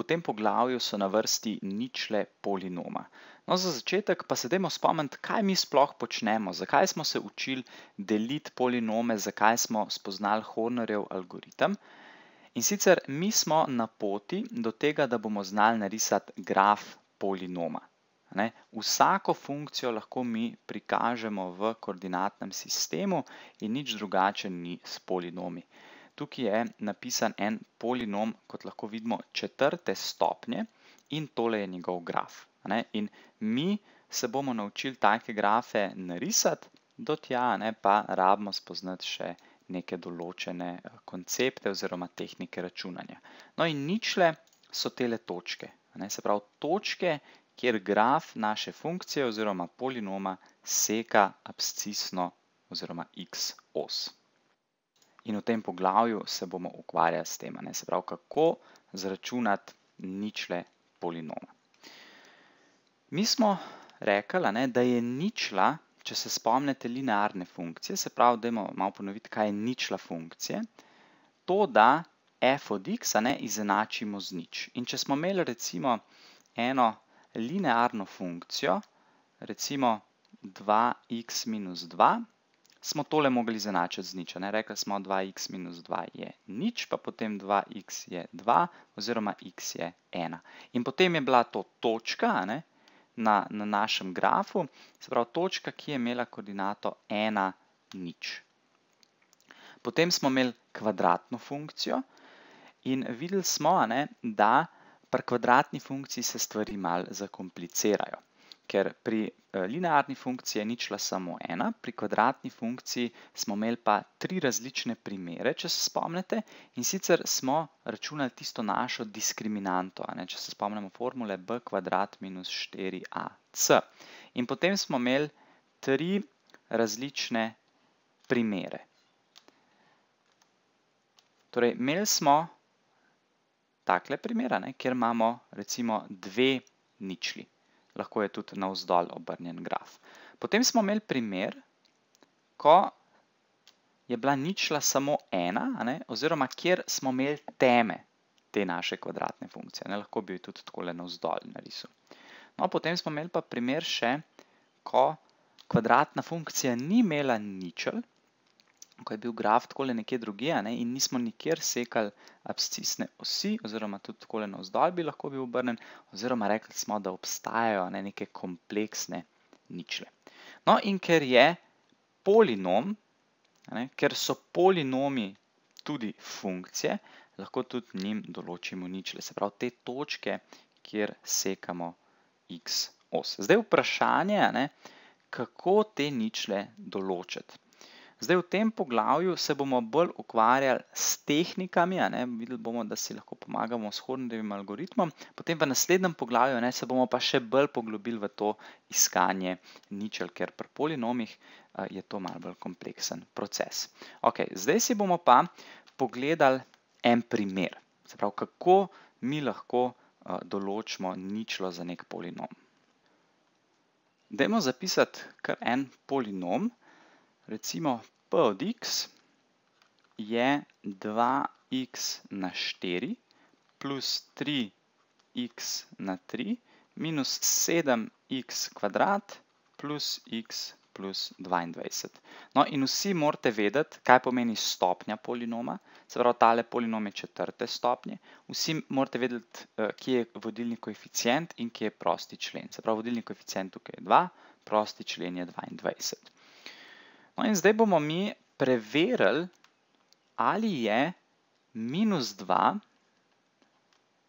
v tem poglavju so na vrsti ničle polinoma. No, za začetek pa se dajmo spomniti, kaj mi sploh počnemo, zakaj smo se učili deliti polinome, zakaj smo spoznali Hornerjev algoritem. In sicer mi smo na poti do tega, da bomo znali narisati graf polinoma. Ne? Vsako funkcijo lahko mi prikažemo v koordinatnem sistemu in nič drugače ni s polinomi. Tukaj je napisan en polinom, kot lahko vidimo, četrte stopnje in tole je njegov graf. Ne? In mi se bomo naučili take grafe narisati, do tja ne, pa rabimo spoznati še neke določene koncepte oziroma tehnike računanja. No in ničle so tele točke. Ne? Se pravi, točke, kjer graf naše funkcije oziroma polinoma seka abscisno oziroma x os. In v tem poglavju se bomo ukvarjali s tem, se pravi, kako zračunati ničle polinoma. Mi smo rekli, ne, da je ničla, če se spomnite linearne funkcije, se pravi, dajmo malo ponoviti, kaj je ničla funkcije, to, da f od x ne, izenačimo z nič. In če smo imeli recimo eno linearno funkcijo, recimo 2x minus 2, smo tole mogli izenačiti z nič. Rekli smo 2x minus 2 je nič, pa potem 2x je 2 oziroma x je 1. In potem je bila to točka ne, na, na našem grafu, se pravi točka, ki je imela koordinato 1, nič. Potem smo imeli kvadratno funkcijo in videli smo, ne, da pri kvadratni funkciji se stvari malo zakomplicirajo. Ker pri linearni funkciji je ničla samo ena, pri kvadratni funkciji smo imeli pa tri različne primere, če se spomnite, in sicer smo računali tisto našo diskriminanto, ne, če se spomnimo formule b kvadrat minus 4ac. In potem smo imeli tri različne primere. Torej, imeli smo takle primer, kjer imamo recimo dve ničli. Lahko je tudi navzdol obrnjen graf. Potem smo imeli primer, ko je bila ničla samo ena, ne, oziroma kjer smo imeli teme te naše kvadratne funkcije. Ne, lahko bi jo tudi takole navzdol narisal. No, potem smo imeli pa primer še, ko kvadratna funkcija ni imela ničel, ko je bil graf takole nekje drugje ne, in nismo nikjer sekali abscisne osi, oziroma tudi takole navzdol bi lahko bil obrnen, oziroma rekli smo, da obstajajo ne, neke kompleksne ničle. No, in ker je polinom, ne, ker so polinomi tudi funkcije, lahko tudi njim določimo ničle, se pravi te točke, kjer sekamo x os. Zdaj vprašanje, ne, kako te ničle določiti. Zdaj, v tem poglavju se bomo bolj ukvarjali s tehnikami, ne, videli bomo, da si lahko pomagamo s Hornerjevim algoritmom, potem v naslednjem poglavju ne, se bomo pa še bolj poglobili v to iskanje ničel, ker pri polinomih je to malo bolj kompleksen proces. Ok, zdaj si bomo pa pogledali en primer, se pravi, kako mi lahko določimo ničlo za nek polinom. Dajmo zapisati kar en polinom, recimo p od x je 2x na 4 plus 3x na 3 minus 7x kvadrat plus x plus 22. No in vsi morate vedeti, kaj pomeni stopnja polinoma, se pravi, tale polinom je četrte stopnje. Vsi morate vedeti, kje je vodilni koeficient in kje je prosti člen. Se pravi, vodilni koeficient tukaj je 2, prosti člen je 22. No, in zdaj bomo mi preverili, ali je minus 2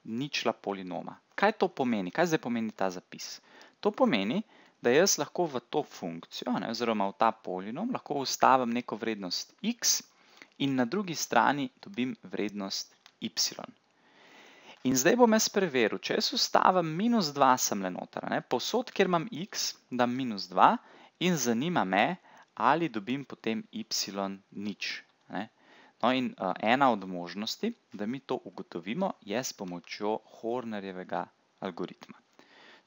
ničla polinoma. Kaj to pomeni? Kaj zdaj pomeni ta zapis? To pomeni, da jaz lahko v to funkcijo, oziroma v ta polinom, lahko ustavim neko vrednost x in na drugi strani dobim vrednost y. In zdaj bom jaz preveril, če jaz ustavim minus 2 sem le noter, posod, kjer imam x, dam minus 2 in zanima me, ali dobim potem y nič. Ne? No in uh, ena od možnosti, da mi to ugotovimo, je s pomočjo Hornerjevega algoritma.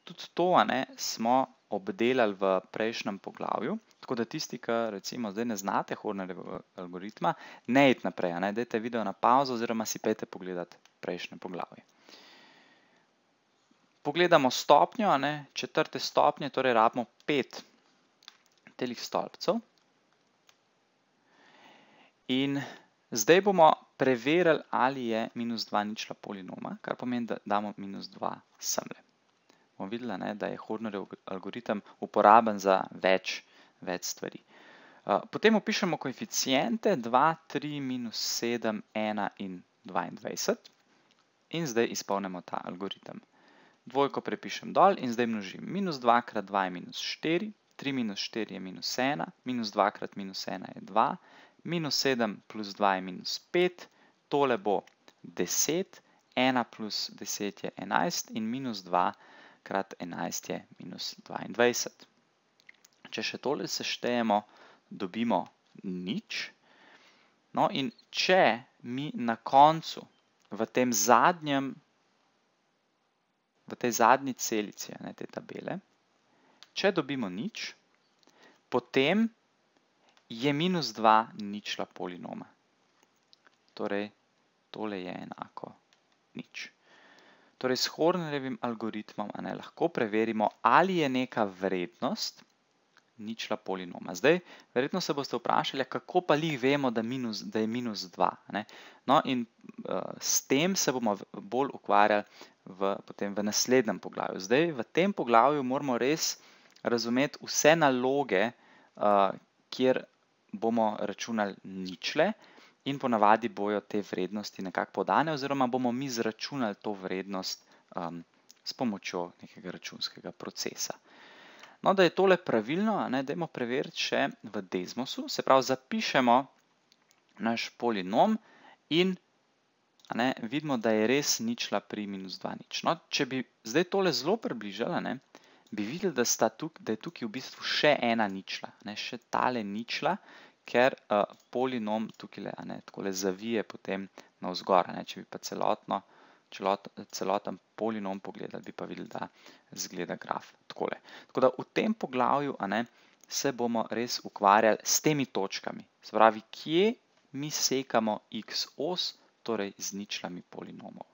Tudi to ne, smo obdelali v prejšnjem poglavju, tako da tisti, ki recimo zdaj ne znate Hornerjevega algoritma, ne id naprej, ne, dajte video na pauzo oziroma si pejte pogledati prejšnje poglavje. Pogledamo stopnjo, ne, četrte stopnje, torej rabimo 5 delih stolpcev. In zdaj bomo preverili, ali je minus 2 ničla polinoma, kar pomeni, da damo minus 2 semle. Bomo videli, ne, da je Hornerjev algoritem uporaben za več, več stvari. Eh, potem opišemo koeficijente 2, 3, minus 7, 1 in 22. In zdaj izpolnimo ta algoritem. Dvojko prepišem dol in zdaj množim. Minus 2 krat 2 je minus 4, 3 minus 4 je minus 1, minus 2 krat minus 1 je 2, minus 7 plus 2 je minus 5, tole bo 10, 1 plus 10 je 11 in minus 2 krat 11 je minus 22. Če še tole seštejemo, dobimo nič. No in če mi na koncu v tem zadnjem, v tej zadnji celici ne, te tabele, če dobimo nič, potem je minus 2 ničla polinoma. Torej, tole je enako nič. Torej, s Hornerjevim algoritmom ne, lahko preverimo, ali je neka vrednost ničla polinoma. Zdaj, verjetno se boste vprašali, kako pa lih vemo, da, minus, da je minus 2. Ne? No, in uh, s tem se bomo bolj ukvarjali v, potem v naslednjem poglavju. Zdaj, v tem poglavju moramo res razumeti vse naloge, uh, kjer bomo računali ničle in ponavadi bojo te vrednosti nekako podane, oziroma bomo mi zračunali to vrednost um, s pomočjo nekega računskega procesa. No, da je tole pravilno, ne, dajmo preveriti še v Desmosu, se pravi, zapišemo naš polinom in ne, vidimo, da je res ničla pri minus 2 nič. No, če bi zdaj tole zelo približala, ne, bi videli, da, tuk, da je tukaj v bistvu še ena ničla, ne, še tale ničla, ker uh, polinom tukaj ne, takole zavije potem na vzgor, ne, če bi pa celotno celot, celoten polinom pogledali, bi pa videli, da zgleda graf takole. Tako da v tem poglavju a ne, se bomo res ukvarjali s temi točkami. Se pravi, kje mi sekamo x os, torej z ničlami polinomov.